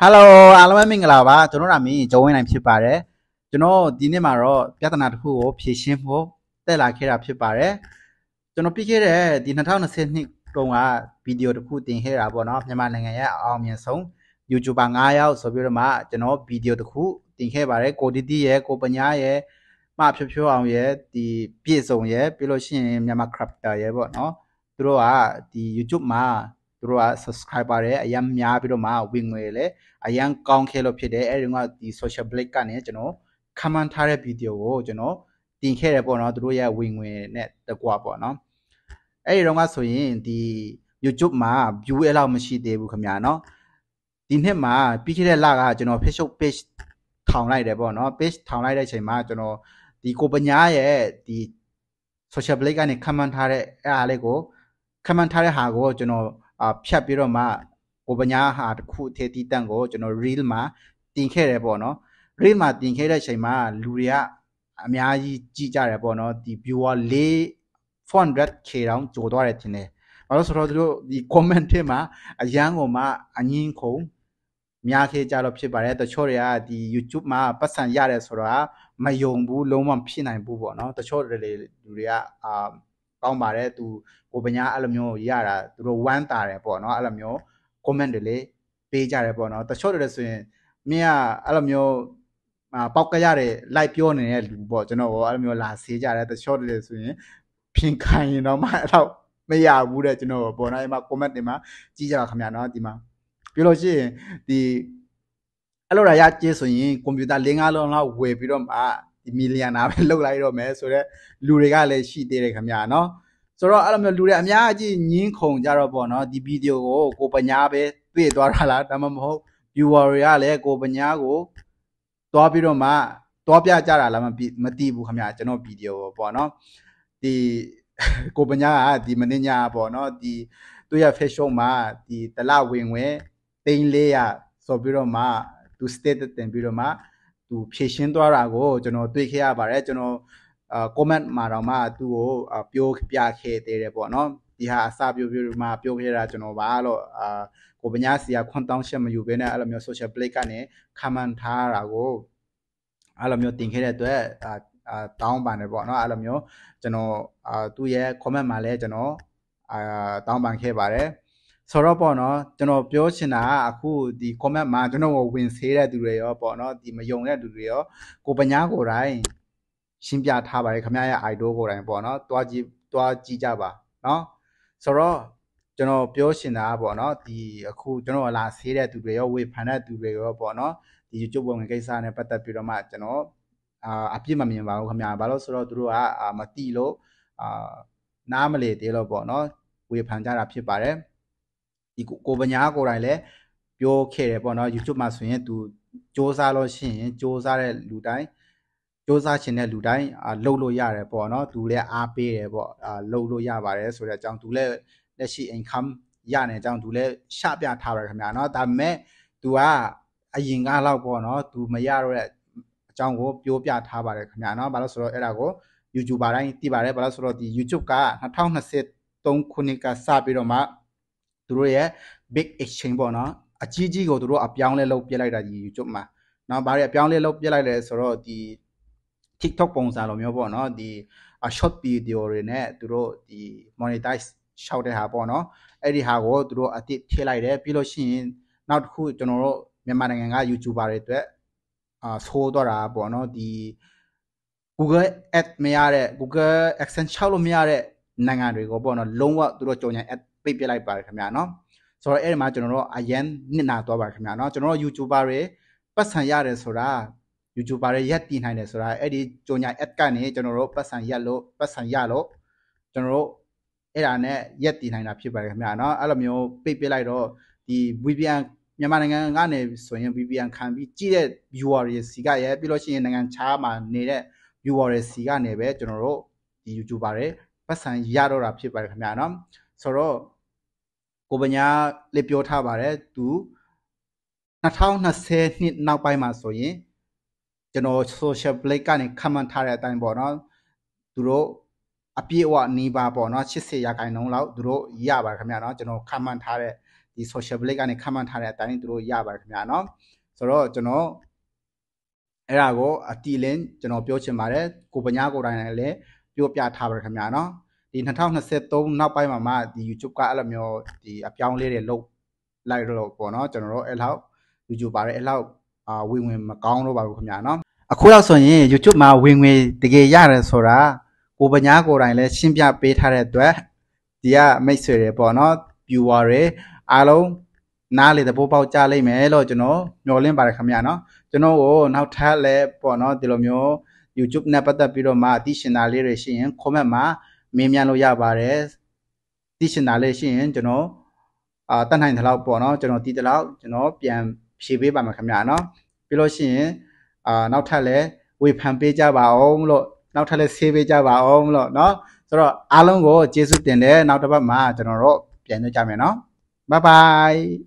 Hello အားလုံးပဲမင်္ဂလာပါကျွန်တော်နာမည်ကျော်ဝင်းနိုင်ဖြစ်ပါတယ်ကျွန်တော်ဒီနေ့မှာတော့ပြဿနာတစ်ခုကိုဖြေရှင်းဖို့တက်လာခဲ့တာဖြစ်ပါတယ်ကျွန်တော်ပြီးခဲ့တဲ့ဒီ2020နှစ်တုန်းကဗီဒီယိုတစ်ခုတင်ခဲ့တာပေါ့နော်မြန်မာနိုင်ငံရဲ့အအောင်မြင်ဆုံး YouTuber 9ယောက်ဆိုပြီးတော့မှကျွန်တော်ဗီဒီယိုတစ်ခုတင်ခဲ့ပါတယ်ကိုတီတီရဲ့ကိုပညာရဲ့မဖြိုးဖြိုးအောင်ရဲ့ဒီပြည့်စုံရဲ့ပြီးလို့ရှိရင်မြန်မာ crafter ရဲ့ပေါ့နော်သူတို့ကဒီ YouTube မှာ သူတို့က subscriber တွေအရင်များပြီးတော့မှဝင်ငွေလည်းအရန်ကောင်းခဲလို့ဖြစ်တယ်အဲဒီကဒီ social blade ကနေကျွန်တော် comment ထားတဲ့ video ကိုကျွန်တော်တင်ခဲ့တယ်ပေါ့နော်သူတို့ရဲ့ဝင်ငွေနဲ့တကွာပေါ့နော်အဲဒီတော့ကဆိုရင်ဒီ YouTube မှာ view အဲ့လောက်မရှိသေးဘူးခင်ဗျာနော်ဒီနှစ်မှာပြီးခဲ့တဲ့လကကျွန်တော် Facebook page ထောင်လိုက်တယ်ပေါ့နော် page ထောင်လိုက်တဲ့အချိန်မှာကျွန်တော်ဒီကိုပညာရဲ့ဒီ social blade ကနေ comment ထားတဲ့အဲ့အားလေးကို comment ထားတဲ့ဟာကိုကျွန်တော် ဖြတ်ပြီးတော့မှကိုပညာဟာတစ်ခုအထည်တီးတန့်ကိုကျွန်တော် reel မှာတင်ခဲ့တယ်ပေါ့နော် reel မှာတင်ခဲ့တဲ့အချိန်မှာလူတွေကအများကြီးကြည့်ကြတယ်ပေါ့နော်ဒီ viewer 4 400k တောင်ကျော်သွားတယ်ထင်တယ်။ဘာလို့ဆိုတော့သူတို့ဒီ comment ထဲမှာအရန်ကိုမှအငင်းခုံများခဲ့ကြတော့ဖြစ်ပါတယ်။တချို့တွေကဒီ YouTube မှာပတ်စံရတယ်ဆိုတော့မယုံဘူးလုံးဝဖြစ်နိုင်ဘူးပေါ့နော်။တချို့တွေလူတွေကအာ ကောင်းပါတယ်သူကိုပညာအဲ့လိုမျိုးရတာသူတို့ဝမ်းတာတယ်ပေါ့နော်အဲ့လိုမျိုး comment တွေလေပေးကြတယ်ပေါ့နော်တချို့တွေဆိုရင်မင်းကအဲ့လိုမျိုးပေါက်ကရတယ်လိုက်ပြောနေတဲ့လူပေါ့ကျွန်တော်ကအဲ့လိုမျိုးလာဆေးကြတယ်တချို့တွေဆိုရင်ဖင်ခိုင်းရင်တော့မှအဲ့တော့မရဘူးတဲ့ကျွန်တော်ပေါ့နော်အဲ့မှာ comment တွေမှာကြည့်ကြပါခင်ဗျာနော်ဒီမှာပြောလို့ရှိရင်ဒီအဲ့လိုရရကျေးဆိုရင်ကွန်ပျူတာ၄၅လုံးလောက်ဝယ်ပြီးတော့မှဒီ မီလီယံနာပဲလောက်လိုက်တော့မယ်ဆိုတော့လူတွေကလည်းရှိသေးတယ်ခင်ဗျာနော်ဆိုတော့အဲ့လိုမျိုးလူတွေအများကြီးညင်းခုန်ကြတော့ပေါ့နော်ဒီဗီဒီယိုကိုကိုပညာပဲတွေ့သွားတာလားဒါမှမဟုတ် viewer တွေကလည်းကိုပညာကိုတွားပြီးတော့မှတွားပြကြတာလားမမသိဘူးခင်ဗျာကျွန်တော်ဗီဒီယိုပေါ့နော်ဒီကိုပညာကဒီမင်းညာပေါ့နော်ဒီသူရ Facebook မှာဒီတလဝင်ဝင်3400ဆိုပြီးတော့မှသူ state တင်ပြီးတော့မှ သူဖြည့်ရှင်းသွားတာကိုကျွန်တော်တွေ့ခဲ့ရပါတယ်ကျွန်တော်အာ comment မှာတော့မှသူ့ကိုပြောပြခဲ့သေးတယ်ပေါ့နော်ဒီဟာအစပြောပြမှပြောခဲ့တာကျွန်တော်ပါလို့အာကိုပညာစီကခွန်တောင်းချက်မယူဘဲနဲ့အဲ့လိုမျိုး social play ကနေ comment ထားတာကိုအဲ့လိုမျိုးတင်ခဲ့တဲ့အတွက်အာတောင်းပန်တယ်ပေါ့နော်အဲ့လိုမျိုးကျွန်တော်အာသူ့ရဲ့ comment မှာလည်းကျွန်တော်အာတောင်းပန်ခဲ့ပါတယ် ဆိုတော့ပေါ့နော်ကျွန်တော်ပြောချင်တာကအခုဒီ comment မှာကျွန်တော်ဝင်ဆေးတဲ့သူတွေရောပေါ့နော်ဒီမယုံတဲ့သူတွေရောကိုပညာကိုယ်တိုင်ရှင်းပြထားပါတယ်ခမရရဲ့ idol ကိုယ်တိုင်ပေါ့နော်တွားကြည့်တွားကြည့်ကြပါနော်ဆိုတော့ကျွန်တော်ပြောရှင်တာပေါ့နော်ဒီအခုကျွန်တော်လာဆေးတဲ့သူတွေရောဝေဖန်တဲ့သူတွေရောပေါ့နော်ဒီ YouTube ဝင်ကိစ္စနဲ့ပတ်သက်ပြီးတော့မှကျွန်တော်အာအပြစ်မမြင်ပါဘူးခင်ဗျာဘာလို့ဆိုတော့သူတို့ကမတိလို့အာနားမလေသေးလို့ပေါ့နော်ဝေဖန်ကြတာဖြစ်ပါတယ် ဒီကိုပညာကိုယ်တိုင်လည်းပြောခဲ့တယ်ပေါ့နော် YouTube မှာဆိုရင်သူစ조사လို့ရှိရင်စ조사တဲ့လူတိုင်းစ조사ခြင်းတဲ့လူတိုင်းလှုပ်လို့ရတယ်ပေါ့နော်သူလည်းအားပေးတယ်ပေါ့လှုပ်လို့ရပါတယ်ဆိုတဲ့အကြောင်းသူလည်းလက်ရှိ income ရနေတဲ့အကြောင်းသူလည်းရှပြထားပါတယ်ခင်ဗျာနော်ဒါပေမဲ့ तू ကအရင်ကလောက်ပေါ့နော် तू မရတော့တဲ့အကြောင်းကိုပြောပြထားပါတယ်ခင်ဗျာနော်ဘာလို့ဆိုတော့အဲ့ဒါကို YouTuber တိုင်းသိပါတယ်ဘာလို့ဆိုတော့ဒီ YouTube က2023ခုနှစ်ကစပြီးတော့မှသူ တို့ရဲ့ big exchange ပေါ့နော်အကြီးကြီးကိုသူတို့အပြောင်းလဲလုပ်ပြလိုက်တာဒီ YouTube မှာနော်ဘာတွေအပြောင်းလဲလုပ်ပြလိုက်လဲဆိုတော့ဒီ TikTok ပုံစံလိုမျိုးပေါ့နော်ဒီ short video တွေနဲ့သူတို့ဒီ monetize ရှောက်တဲ့ဟာပေါ့နော်အဲ့ဒီဟာကိုသူတို့အတိထည့်လိုက်တယ်ပြီးလို့ရှိရင်နောက်တစ်ခုကျွန်တော်တို့မြန်မာနိုင်ငံက YouTuber တွေအတွက်အာဆိုးတော့တာပေါ့နော်ဒီ Google Ad မရတဲ့ Google AdSense ချောက်လို့မရတဲ့နိုင်ငံတွေကိုပေါ့နော်လုံးဝသူတို့ကြော်ညာ Ad ပိတ်ပြလိုက်ပါတယ်ခင်ဗျာနော်ဆိုတော့အဲ့ဒီမှာကျွန်တော်တို့အရန်နစ်နာသွားပါခင်ဗျာနော်ကျွန်တော်တို့ YouTuber တွေပတ်စံရတယ်ဆိုတာ YouTuber တွေရက်တည်နိုင်တယ်ဆိုတာအဲ့ဒီကြော်ညာ Ad ကနေကျွန်တော်တို့ပတ်စံရက်လို့ပတ်စံရလို့ကျွန်တော်တို့အဲ့ဒါနဲ့ရက်တည်နိုင်တာဖြစ်ပါတယ်ခင်ဗျာနော်အဲ့လိုမျိုးပိတ်ပစ်လိုက်တော့ဒီ VPN မြန်မာနိုင်ငံကနေဆိုရင် VPN ခံပြီးကြည့်တဲ့ viewer တွေစီကရဲပြီးလို့ရှိရင်နိုင်ငံခြားမှာနေတဲ့ viewer တွေစီကနေပဲကျွန်တော်တို့ဒီ YouTuber တွေပတ်စံရတော့တာဖြစ်ပါတယ်ခင်ဗျာနော်ဆိုတော့ ကိုပညာလေးပြောထားပါတယ်သူ2020နှစ်နောက်ပိုင်းမှာဆိုရင်ကျွန်တော် social blade ကနေ comment ထားတဲ့အတိုင်းပေါ့နော်သူတို့အပြည့်အဝနီးပါပေါ့နော်80ရာခိုင်နှုန်းလောက်သူတို့ရပါခင်ဗျာနော်ကျွန်တော်ခံမှန်းထားတဲ့ဒီ social blade ကနေခန့်မှန်းထားတဲ့အတိုင်းသူတို့ရပါတယ်ခင်ဗျာနော်ဆိုတော့ကျွန်တော်အဲ့ဒါကိုအတီလင်းကျွန်တော်ပြောချင်ပါတယ်ကိုပညာကိုယ်တိုင်လည်းပြောပြထားပါတယ်ခင်ဗျာနော် ဒီ2023နောက်ပိုင်းမှာမှဒီ YouTube ကအဲ့လိုမျိုးဒီအပြောင်းလေးတွေလုပ်လိုက်တော့ပေါ့နော်ကျွန်တော်တို့အဲ့လောက် YouTube ပါတယ်အဲ့လောက်အာဝင်ဝင်မကောင်းတော့ပါဘူးခင်ဗျာနော်အခုတော့ဆိုရင် YouTube မှာဝင်ငွေတကယ်ရတယ်ဆိုတာကိုပညာကိုယ်တိုင်လည်းရှင်းပြပေးထားတဲ့အတွက်ဒီကမိတ်ဆွေတွေပေါ့နော် viewer တွေအားလုံးနားလေသဘောပေါက်ကြလိမ့်မယ်လို့ကျွန်တော်မျှော်လင့်ပါတယ်ခင်ဗျာနော်ကျွန်တော်ကိုနောက်ထပ်လည်းပေါ့နော်ဒီလိုမျိုး YouTube နဲ့ပတ်သက်ပြီးတော့မှအသိရှင်တာလေးတွေရှိရင် comment မှာ မင်းမြန်လို့ရပါတယ်သိရှင်တာလည်းရှိရင်ကျွန်တော်အာတတ်နိုင်သလောက်ပေါ့နော်ကျွန်တော်ဒီတလောက်ကျွန်တော်ပြန်ဖြေပေးပါမယ်ခင်ဗျာနော်ပြီးလို့ရှိရင်အာနောက်ထပ်လည်းဝေဖန်ပေးကြပါအောင်လို့နောက်ထပ်လည်းဆေးပေးကြပါအောင်လို့နော်ဆိုတော့အားလုံးကိုကျေးဇူးတင်တယ်နောက်တစ်ပတ်မှာကျွန်တော်တို့ပြန်ကြကြမယ်နော် bye bye